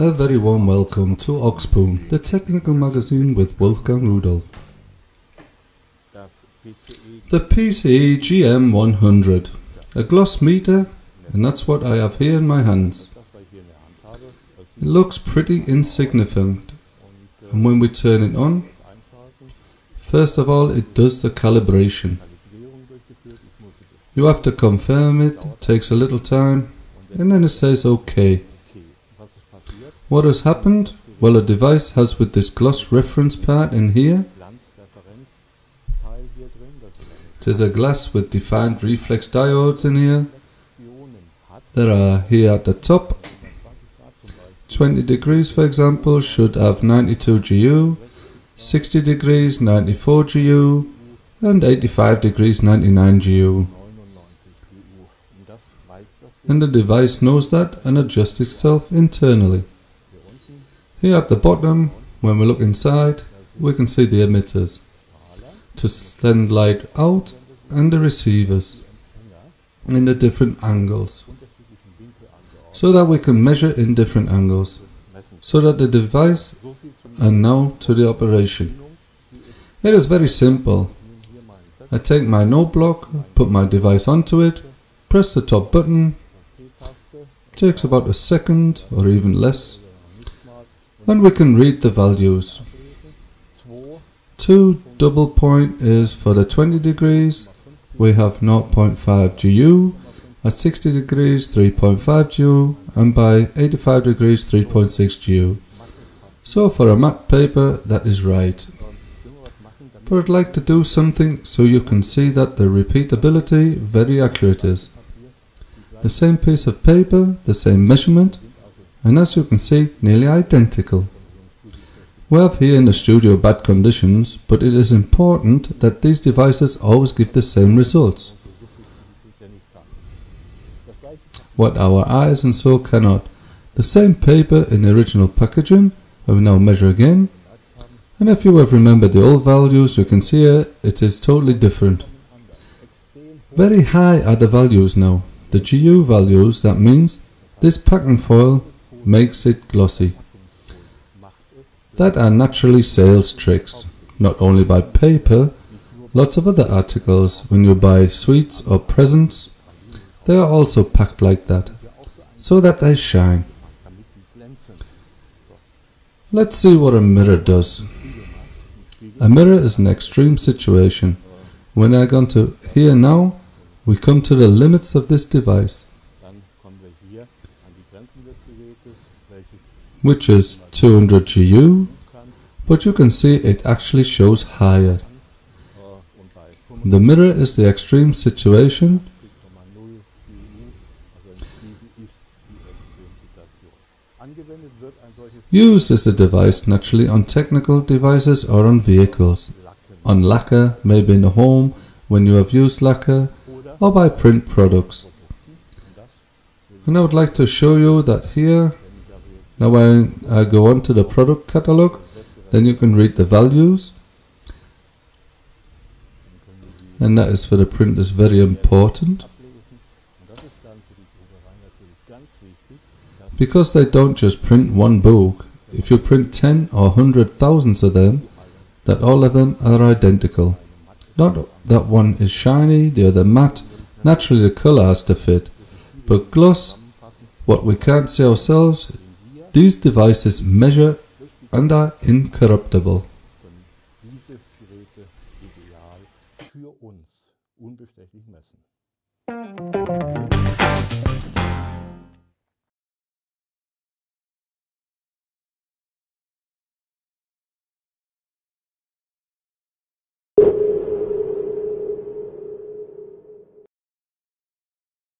A very warm welcome to Oxpoon, the technical magazine with Wolfgang Rudolph. The PCE GM100, a gloss meter, and that's what I have here in my hands. It looks pretty insignificant, and when we turn it on, first of all it does the calibration. You have to confirm it, it, takes a little time, and then it says OK. What has happened? Well, a device has with this gloss reference part in here. It is a glass with defined reflex diodes in here. There are here at the top 20 degrees for example should have 92 GU, 60 degrees 94 GU and 85 degrees 99 GU. And the device knows that and adjusts itself internally. Here at the bottom, when we look inside, we can see the emitters to send light out and the receivers in the different angles so that we can measure in different angles so that the device and now to the operation. It is very simple. I take my note block, put my device onto it, press the top button, takes about a second or even less and we can read the values. 2 double point is for the 20 degrees, we have 0.5 GU, at 60 degrees 3.5 GU and by 85 degrees 3.6 GU. So for a matte paper that is right. But I'd like to do something so you can see that the repeatability very accurate is. The same piece of paper, the same measurement, and as you can see, nearly identical. We have here in the studio bad conditions, but it is important that these devices always give the same results. What our eyes and so cannot. The same paper in the original packaging, I will now measure again. And if you have remembered the old values, you can see here it is totally different. Very high are the values now. The GU values, that means this packing foil makes it glossy. That are naturally sales tricks, not only by paper, lots of other articles when you buy sweets or presents, they are also packed like that, so that they shine. Let's see what a mirror does. A mirror is an extreme situation. When I go to here now, we come to the limits of this device. Which is 200 GU, but you can see it actually shows higher. The mirror is the extreme situation. Used is the device naturally on technical devices or on vehicles, on lacquer, maybe in a home when you have used lacquer, or by print products. And I would like to show you that here now when I go on to the product catalog, then you can read the values. And that is for the print printers very important. Because they don't just print one book, if you print 10 or 100 thousands of them, that all of them are identical. Not that one is shiny, the other matte, naturally the colour has to fit. But gloss, what we can't see ourselves, these devices measure and are incorruptible.